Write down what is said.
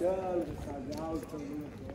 Luciano, do Sagal, do Sandro.